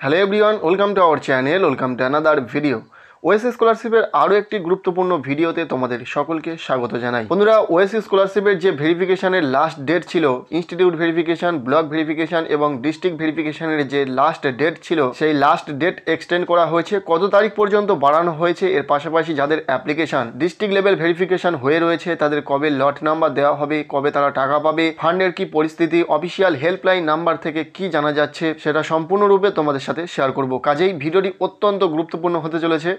hello everyone welcome to our channel welcome to another video OSC স্কলারশিপের আরও একটি গুরুত্বপূর্ণ ভিডিওতে তোমাদের সকলকে স্বাগত জানাই। বন্ধুরা ওএসসি স্কলারশিপের যে ভেরিফিকেশনের লাস্ট ডেট ছিল ইনস্টিটিউট ভেরিফিকেশন ব্লক ভেরিফিকেশন এবং ডিস্ট্রিক্ট ভেরিফিকেশানের যে লাস্ট ডেট ছিল, সেই লাস্ট ডেট এক্সটেন্ড করা হয়েছে। কত তারিখ পর্যন্ত বাড়ানো হয়েছে, এর পাশাপাশি যাদের অ্যাপ্লিকেশান ডিস্ট্রিক্ট লেভেল ভেরিফিকেশান হয়ে রয়েছে, তাদের কবে লট নাম্বার দেওয়া হবে, কবে তারা টাকা পাবে ফান্ডের কি পরিস্থিতি অফিসিয়াল হেল্পলাইন নাম্বার থেকে কি জানা যাচ্ছে, সেটা সম্পূর্ণরূপে তোমাদের সাথে শেয়ার করব। কাজেই ভিডিওটি অত্যন্ত গুরুত্বপূর্ণ হতে চলেছে।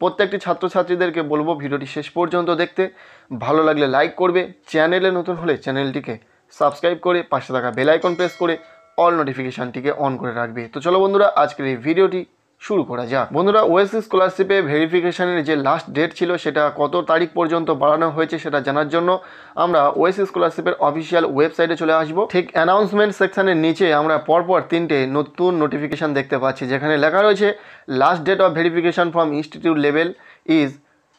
প্রত্যেকটি ছাত্রছাত্রীদেরকে বলব ভিডিওটি শেষ পর্যন্ত দেখতে। ভালো লাগলে লাইক করবে। চ্যানেলে নতুন হলে চ্যানেলটিকে সাবস্ক্রাইব করে, পাশে থাকা বেলাইকন প্রেস করে অল নোটিফিকেশানটিকে অন করে রাখবে। তো চলো বন্ধুরা, আজকের এই ভিডিওটি শুরু করা যাক। বন্ধুরা ওএসসি স্কলারশিপে ভেরিফিকেশনের যে লাস্ট ডেট ছিল, সেটা কত তারিখ পর্যন্ত বাড়ানো হয়েছে সেটা জানার জন্য আমরা ওএসসি স্কলারশিপের অফিসিয়াল ওয়েবসাইটে চলে আসব। ঠিক অ্যানাউন্সমেন্ট সেকশনের নিচে আমরা পরপর তিনটে নতুন নোটিফিকেশান দেখতে পাচ্ছি, যেখানে লেখা রয়েছে last date of verification from institute level is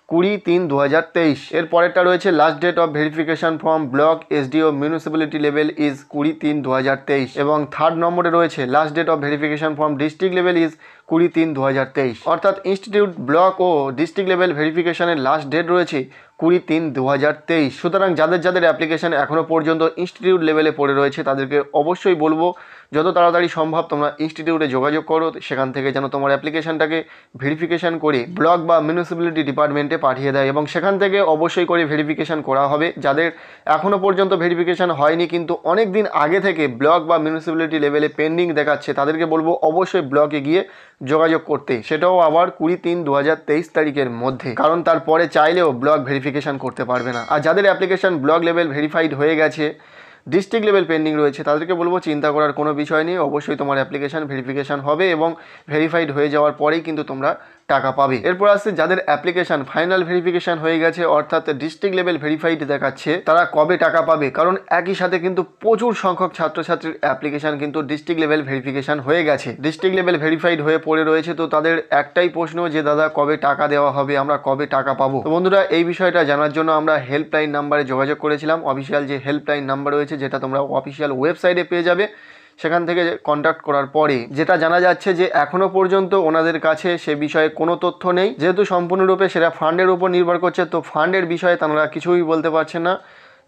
কুড়ি তিন দু হাজার তেইশ এর পরেরটা রয়েছে last date of verification from block SDO municipality level is কুড়ি তিন দু হাজার তেইশ। এবং থার্ড নম্বরে রয়েছে last date of verification from district level is কুড়ি তিন দু হাজার তেইশ। অর্থাৎ ইনস্টিটিউট ব্লক ও ডিস্ট্রিক্ট লেভেল ভেরিফিকেশনের লাস্ট ডেট রয়েছে কুড়ি তিন দু হাজার তেইশ। সুতরাং যাদের যাদের অ্যাপ্লিকেশন এখনও পর্যন্ত ইনস্টিটিউট লেভেলে পড়ে রয়েছে, তাদেরকে অবশ্যই বলব যত তাড়াতাড়ি সম্ভব তোমরা ইনস্টিটিউটে যোগাযোগ করো, সেখান থেকে যেন তোমার অ্যাপ্লিকেশনটাকে ভেরিফিকেশন করে ব্লক বা মিউনিসিপ্যালিটি ডিপার্টমেন্টে পাঠিয়ে দেয় এবং সেখান থেকে অবশ্যই করে ভেরিফিকেশন করা হবে। যাদের এখনও পর্যন্ত ভেরিফিকেশন হয়নি কিন্তু অনেক দিন আগে থেকে ব্লক বা মিউনিসিপ্যালিটি লেভেলে পেন্ডিং দেখাচ্ছে, তাদেরকে বলব অবশ্যই ব্লকে গিয়ে যোগাযোগ করতে। সেটাও আবার কুড়ি তিন দু তারিখের মধ্যে। কারণ তারপরে চাইলেও ব্লক ভেরিফিকেশান করতে পারবে না। আর যাদের অ্যাপ্লিকেশন ব্লক লেভেল ভেরিফাইড হয়ে গেছে ডিস্ট্রিক্ট লেভেল পেন্ডিং রয়েছে। তাদেরকে বলব, চিন্তা করার কোনো বিষয় নেই। অবশ্যই তোমার অ্যাপ্লিকেশান ভেরিফিকেশান হবে এবং ভেরিফাইড হয়ে যাওয়ার পরেই কিন্তু তোমরা টাকা পাবে। এরপর আসছে যাদের অ্যাপ্লিকেশন ফাইনাল ভেরিফিকেশন হয়ে গেছে, অর্থাৎ ডিস্ট্রিক্ট লেভেল ভেরিফাইড দেখাচ্ছে, তারা কবে টাকা পাবে? কারণ একই সাথে কিন্তু প্রচুর সংখ্যক ছাত্রছাত্রীর অ্যাপ্লিকেশন কিন্তু ডিস্ট্রিক্ট লেভেল ভেরিফিকেশন হয়ে গেছে। ডিস্ট্রিক্ট লেভেল ভেরিফাইড হয়ে পড়ে রয়েছে, তো তাদের একটাই প্রশ্ন যে, দাদা, কবে টাকা দেওয়া হবে? আমরা কবে টাকা পাবো? তো বন্ধুরা, এই বিষয়টা জানার জন্য আমরা হেল্পলাইন নাম্বারে যোগাযোগ করেছিলাম। অফিসিয়াল যে হেল্পলাইন নাম্বার রয়েছে, যেটা তোমরা অফিসিয়াল ওয়েবসাইটে পেয়ে যাবে। সেখান থেকে কন্ট্যাক্ট করার পরে যেটা জানা যাচ্ছে যে এখনও পর্যন্ত ওনাদের কাছে সে বিষয়ে কোনো তথ্য নেই। যেহেতু সম্পূর্ণরূপে সেটা ফান্ডের উপর নির্ভর করছে, তো ফান্ডের বিষয়ে তারা কিছুই বলতে পারছে না।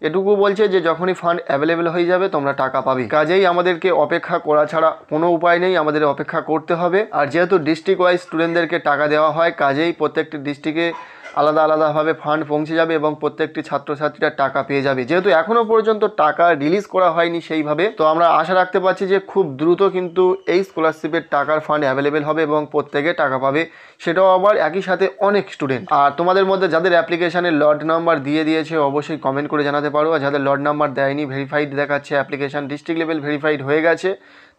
এটুকু বলছে যে যখনই ফান্ড অ্যাভেলেবেল হয়ে যাবে, তোমরা টাকা পাবে। কাজেই আমাদেরকে অপেক্ষা করা ছাড়া কোনো উপায় নেই, আমাদের অপেক্ষা করতে হবে। আর যেহেতু ডিস্ট্রিক্ট ওয়াইজ স্টুডেন্টদেরকে টাকা দেওয়া হয়, কাজেই প্রত্যেকটি ডিস্ট্রিক্টে আলাদা আলাদাভাবে ফান্ড পৌঁছে যাবে এবং প্রত্যেকটি ছাত্রছাত্রীরা টাকা পেয়ে যাবে। যেহেতু এখনও পর্যন্ত টাকা রিলিজ করা হয়নি সেইভাবে, তো আমরা আশা রাখতে পারছি যে খুব দ্রুত কিন্তু এই স্কলারশিপের টাকার ফান্ড অ্যাভেলেবেল হবে এবং প্রত্যেকে টাকা পাবে। সেটাও আবার একই সাথে অনেক স্টুডেন্ট আর তোমাদের মধ্যে যাদের অ্যাপ্লিকেশানের লট নাম্বার দিয়ে দিয়েছে, অবশ্যই কমেন্ট করে জানাতে পারো। আর যাদের লট নাম্বার দেয়নি ভেরিফাইড দেখাচ্ছে অ্যাপ্লিকেশান ডিস্ট্রিক্ট লেভেল ভেরিফাইড হয়ে গেছে,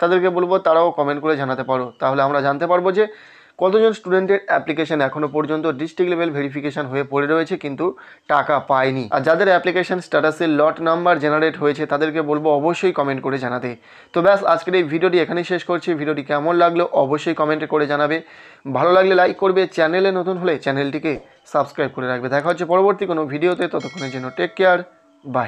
তাদেরকে বলব তারাও কমেন্ট করে জানাতে পারো। তাহলে আমরা জানতে পারব যে কতজন স্টুডেন্টের অ্যাপ্লিকেশন এখনও পর্যন্ত ডিস্ট্রিক্ট লেভেল ভেরিফিকেশন হয়ে পড়ে রয়েছে কিন্তু টাকা পায়নি। আর যাদের অ্যাপ্লিকেশন স্ট্যাটাসের লট নাম্বার জেনারেট হয়েছে তাদেরকে বলব অবশ্যই কমেন্ট করে জানাতে। তো ব্যাস, আজকের এই ভিডিওটি এখানেই শেষ করছি। ভিডিওটি কেমন লাগল অবশ্যই কমেন্টে করে জানাবে। ভালো লাগলে লাইক করবে। চ্যানেলে নতুন হলে চ্যানেলটিকে সাবস্ক্রাইব করে রাখবে। দেখা হচ্ছে পরবর্তী কোনো ভিডিওতে। ততক্ষণের জন্য টেক কেয়ার বাই